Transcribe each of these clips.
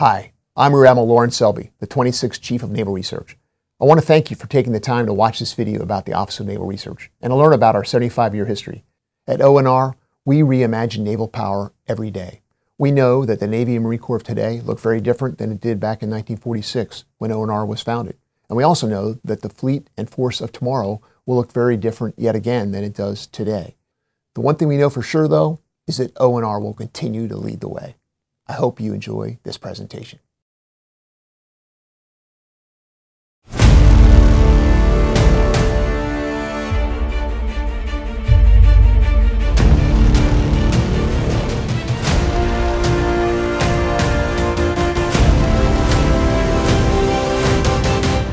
Hi, I'm Rear Admiral Lorin Selby, the 26th Chief of Naval Research. I want to thank you for taking the time to watch this video about the Office of Naval Research and to learn about our 75-year history. At ONR, we reimagine naval power every day. We know that the Navy and Marine Corps of today look very different than it did back in 1946 when ONR was founded. And we also know that the fleet and force of tomorrow will look very different yet again than it does today. The one thing we know for sure, though, is that ONR will continue to lead the way. I hope you enjoy this presentation.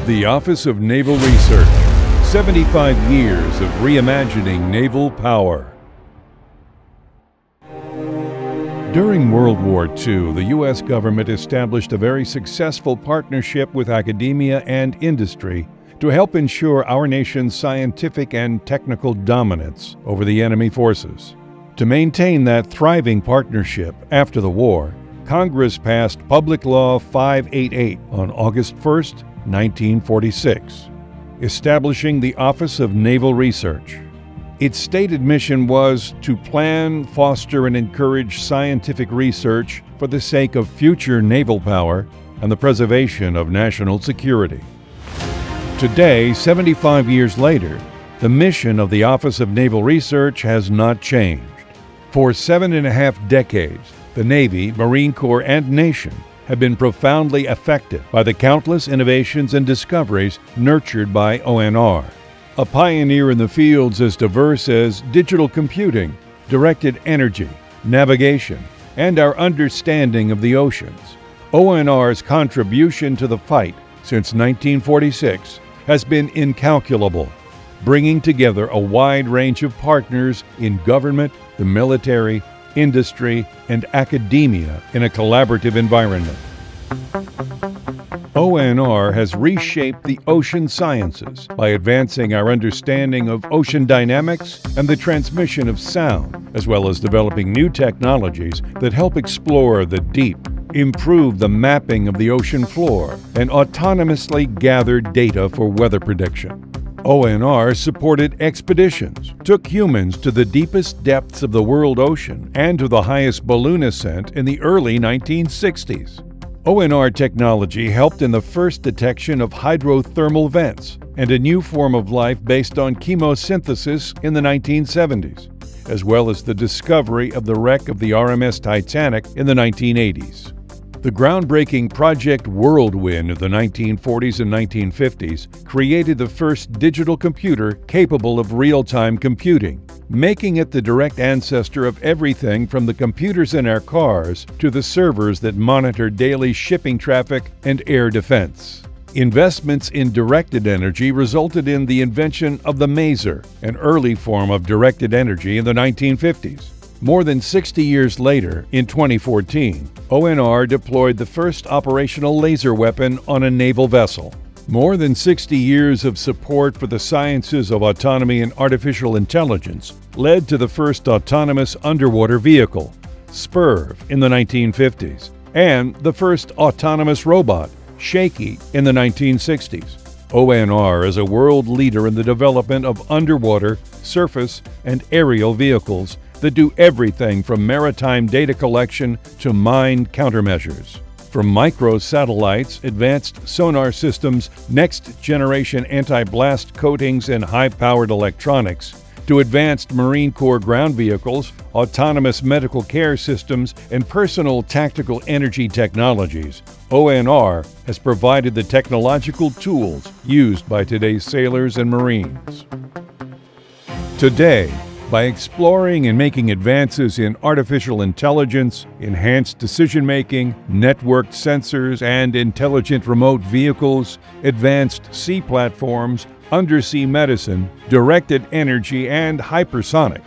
The Office of Naval Research 75 years of reimagining naval power. During World War II, the U.S. government established a very successful partnership with academia and industry to help ensure our nation's scientific and technical dominance over the enemy forces. To maintain that thriving partnership after the war, Congress passed Public Law 588 on August 1, 1946, establishing the Office of Naval Research. Its stated mission was to plan, foster, and encourage scientific research for the sake of future naval power and the preservation of national security. Today, 75 years later, the mission of the Office of Naval Research has not changed. For seven and a half decades, the Navy, Marine Corps, and nation have been profoundly affected by the countless innovations and discoveries nurtured by ONR a pioneer in the fields as diverse as digital computing, directed energy, navigation, and our understanding of the oceans. ONR's contribution to the fight since 1946 has been incalculable, bringing together a wide range of partners in government, the military, industry, and academia in a collaborative environment. ONR has reshaped the ocean sciences by advancing our understanding of ocean dynamics and the transmission of sound, as well as developing new technologies that help explore the deep, improve the mapping of the ocean floor, and autonomously gather data for weather prediction. ONR supported expeditions, took humans to the deepest depths of the world ocean and to the highest balloon ascent in the early 1960s. ONR technology helped in the first detection of hydrothermal vents and a new form of life based on chemosynthesis in the 1970s, as well as the discovery of the wreck of the RMS Titanic in the 1980s. The groundbreaking Project Whirlwind of the 1940s and 1950s created the first digital computer capable of real-time computing, making it the direct ancestor of everything from the computers in our cars to the servers that monitor daily shipping traffic and air defense. Investments in directed energy resulted in the invention of the maser, an early form of directed energy in the 1950s. More than 60 years later, in 2014, ONR deployed the first operational laser weapon on a naval vessel. More than 60 years of support for the sciences of autonomy and artificial intelligence led to the first autonomous underwater vehicle, SPURV, in the 1950s, and the first autonomous robot, Shaky, in the 1960s. ONR is a world leader in the development of underwater, surface, and aerial vehicles that do everything from maritime data collection to mine countermeasures. From microsatellites, advanced sonar systems, next generation anti blast coatings, and high powered electronics, to advanced Marine Corps ground vehicles, autonomous medical care systems, and personal tactical energy technologies, ONR has provided the technological tools used by today's sailors and Marines. Today, by exploring and making advances in artificial intelligence, enhanced decision making, networked sensors, and intelligent remote vehicles, advanced sea platforms, undersea medicine, directed energy, and hypersonics.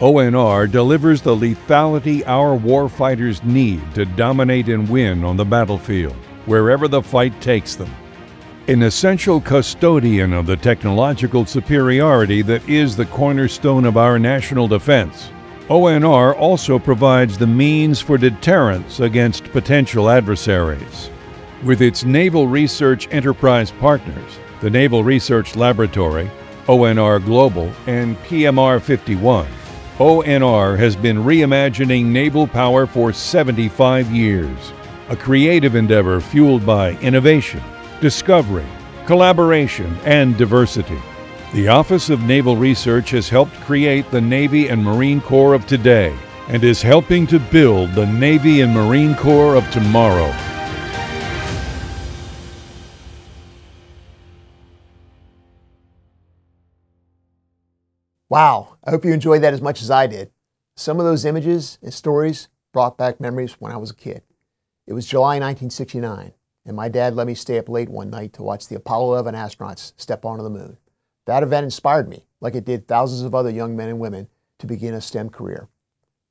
ONR delivers the lethality our warfighters need to dominate and win on the battlefield, wherever the fight takes them an essential custodian of the technological superiority that is the cornerstone of our national defense. ONR also provides the means for deterrence against potential adversaries. With its Naval Research Enterprise partners, the Naval Research Laboratory, ONR Global, and PMR 51, ONR has been reimagining naval power for 75 years, a creative endeavor fueled by innovation, discovery, collaboration, and diversity. The Office of Naval Research has helped create the Navy and Marine Corps of today and is helping to build the Navy and Marine Corps of tomorrow. Wow, I hope you enjoyed that as much as I did. Some of those images and stories brought back memories when I was a kid. It was July 1969, and my dad let me stay up late one night to watch the Apollo 11 astronauts step onto the moon. That event inspired me, like it did thousands of other young men and women, to begin a STEM career.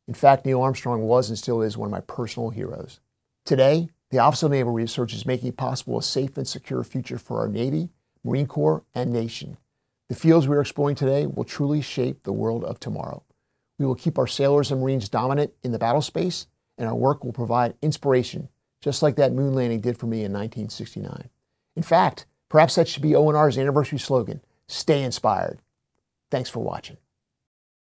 In fact, Neil Armstrong was and still is one of my personal heroes. Today, the Office of Naval Research is making possible a safe and secure future for our Navy, Marine Corps, and nation. The fields we are exploring today will truly shape the world of tomorrow. We will keep our sailors and Marines dominant in the battle space, and our work will provide inspiration, just like that moon landing did for me in 1969. In fact, perhaps that should be ONR's anniversary slogan stay inspired. Thanks for watching.